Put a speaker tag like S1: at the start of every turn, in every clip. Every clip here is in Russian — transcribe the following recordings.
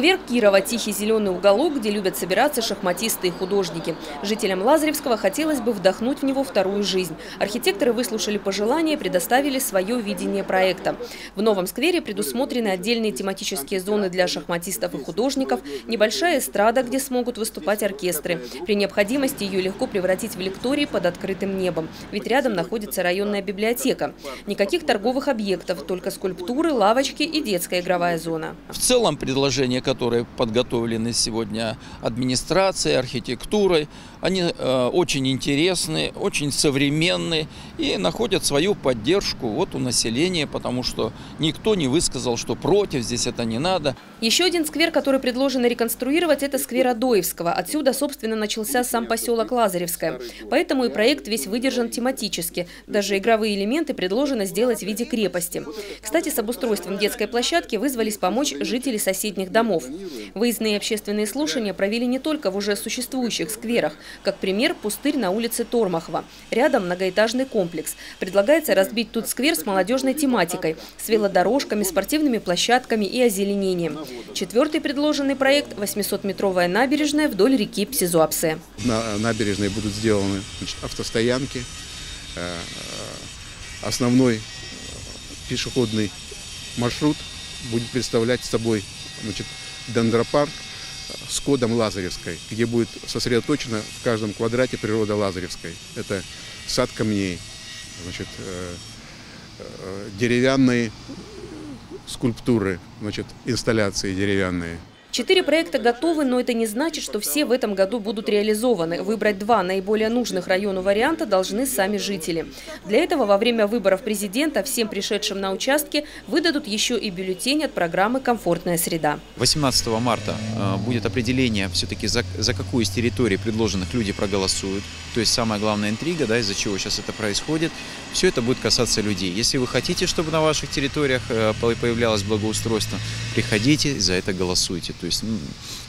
S1: Сквер Кирова – тихий зеленый уголок, где любят собираться шахматисты и художники. Жителям Лазаревского хотелось бы вдохнуть в него вторую жизнь. Архитекторы выслушали пожелания и предоставили свое видение проекта. В новом сквере предусмотрены отдельные тематические зоны для шахматистов и художников, небольшая эстрада, где смогут выступать оркестры. При необходимости ее легко превратить в лекторий под открытым небом, ведь рядом находится районная библиотека. Никаких торговых объектов, только скульптуры, лавочки и детская игровая зона.
S2: В целом предложения, которые подготовлены сегодня администрацией, архитектурой, они э, очень интересны, очень современны и находят свою поддержку вот у населения, потому что никто не высказал, что против, здесь это не надо.
S1: Еще один сквер, который предложено реконструировать, это сквер Адоевского. Отсюда, собственно, начался сам поселок Лазаревское. Поэтому и проект весь выдержан тематически. Даже игровые элементы предложено сделать в виде крепости. Кстати, с обустройством детской площадки вызвались помочь жители соседних домов. Выездные общественные слушания провели не только в уже существующих скверах. Как пример, пустырь на улице Тормахова. Рядом многоэтажный комплекс. Предлагается разбить тут сквер с молодежной тематикой, с велодорожками, спортивными площадками и озеленением. Четвертый предложенный проект – 800-метровая набережная вдоль реки Псизуапсе.
S3: На набережной будут сделаны значит, автостоянки, э, основной э, пешеходный маршрут будет представлять собой значит, дендропарк с кодом Лазаревской, где будет сосредоточена в каждом квадрате природа Лазаревской. Это сад камней, значит, э, э, деревянные скульптуры, значит, инсталляции деревянные –
S1: Четыре проекта готовы, но это не значит, что все в этом году будут реализованы. Выбрать два наиболее нужных району варианта должны сами жители. Для этого во время выборов президента всем пришедшим на участки выдадут еще и бюллетень от программы «Комфортная среда».
S4: 18 марта э, будет определение все-таки за, за какую из территорий предложенных люди проголосуют. То есть самая главная интрига, да, из-за чего сейчас это происходит. Все это будет касаться людей. Если вы хотите, чтобы на ваших территориях э, появлялось благоустройство, приходите, за это голосуйте. То есть, ну,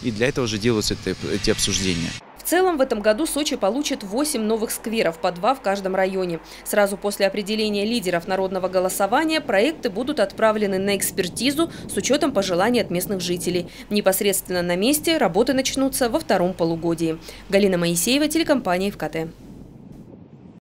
S4: и для этого же делаются это, эти обсуждения.
S1: В целом в этом году Сочи получит 8 новых скверов, по два в каждом районе. Сразу после определения лидеров народного голосования проекты будут отправлены на экспертизу с учетом пожеланий от местных жителей. Непосредственно на месте работы начнутся во втором полугодии. Галина Моисеева, телекомпания ВКТ.